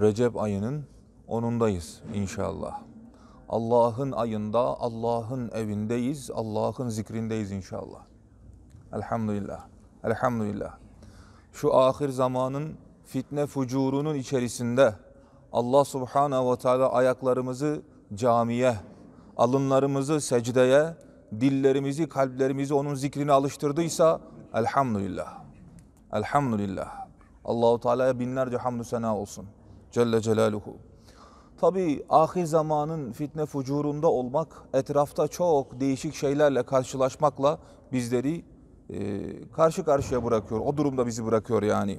Recep ayının 10'undayız inşallah. Allah'ın ayında, Allah'ın evindeyiz, Allah'ın zikrindeyiz inşallah. Elhamdülillah, elhamdülillah. Şu ahir zamanın fitne fucurunun içerisinde Allah subhanahu ve teala ayaklarımızı camiye, alınlarımızı secdeye, dillerimizi, kalplerimizi onun zikrine alıştırdıysa elhamdülillah. Elhamdülillah. Allahu Teala'ya binlerce hamdü sena olsun. Celle Celaluhu. Tabi ahir zamanın fitne fucurunda olmak, etrafta çok değişik şeylerle karşılaşmakla bizleri e, karşı karşıya bırakıyor. O durumda bizi bırakıyor yani.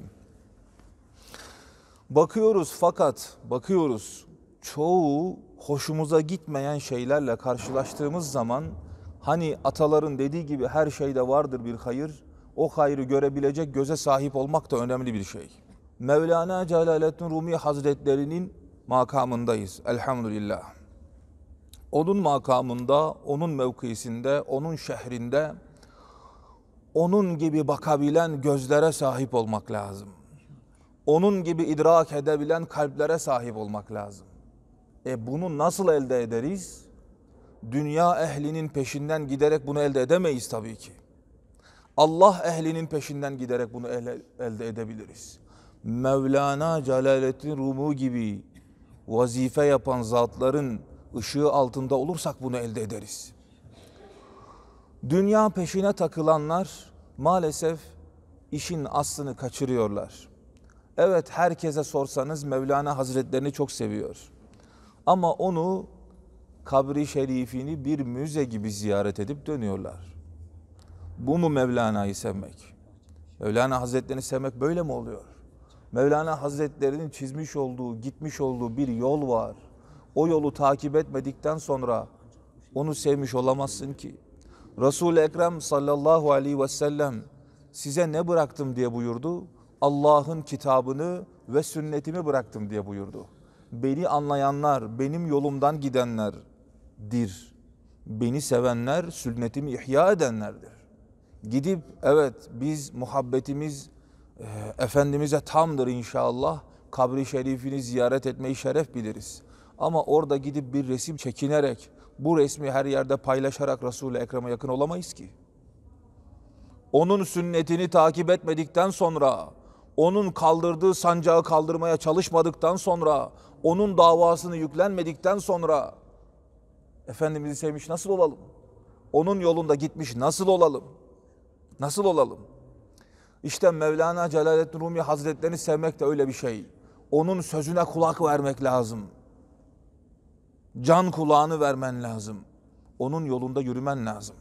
Bakıyoruz fakat bakıyoruz çoğu hoşumuza gitmeyen şeylerle karşılaştığımız zaman hani ataların dediği gibi her şeyde vardır bir hayır. O hayrı görebilecek göze sahip olmak da önemli bir şey. Mevlana Celaleddin Rumi Hazretlerinin makamındayız elhamdülillah. Onun makamında, onun mevkisinde, onun şehrinde onun gibi bakabilen gözlere sahip olmak lazım. Onun gibi idrak edebilen kalplere sahip olmak lazım. E bunu nasıl elde ederiz? Dünya ehlinin peşinden giderek bunu elde edemeyiz tabii ki. Allah ehlinin peşinden giderek bunu elde edebiliriz. Mevlana Celaleddin Rumu gibi vazife yapan zatların ışığı altında olursak bunu elde ederiz. Dünya peşine takılanlar maalesef işin aslını kaçırıyorlar. Evet herkese sorsanız Mevlana Hazretlerini çok seviyor. Ama onu kabri şerifini bir müze gibi ziyaret edip dönüyorlar. Bu mu Mevlana'yı sevmek? Mevlana Hazretlerini sevmek böyle mi oluyor? Mevlana Hazretlerinin çizmiş olduğu, gitmiş olduğu bir yol var. O yolu takip etmedikten sonra onu sevmiş olamazsın ki. Resul-i Ekrem sallallahu aleyhi ve sellem size ne bıraktım diye buyurdu? Allah'ın kitabını ve sünnetimi bıraktım diye buyurdu. Beni anlayanlar, benim yolumdan gidenlerdir. Beni sevenler, sünnetimi ihya edenlerdir. Gidip evet biz muhabbetimiz e, Efendimiz'e tamdır inşallah. Kabri şerifini ziyaret etmeyi şeref biliriz. Ama orada gidip bir resim çekinerek, bu resmi her yerde paylaşarak Resul-i Ekrem'e yakın olamayız ki. Onun sünnetini takip etmedikten sonra, onun kaldırdığı sancağı kaldırmaya çalışmadıktan sonra, onun davasını yüklenmedikten sonra Efendimiz'i sevmiş nasıl olalım? Onun yolunda gitmiş nasıl olalım? Nasıl olalım? İşte Mevlana Celaleddin Rumi Hazretlerini sevmek de öyle bir şey. Onun sözüne kulak vermek lazım. Can kulağını vermen lazım. Onun yolunda yürümen lazım.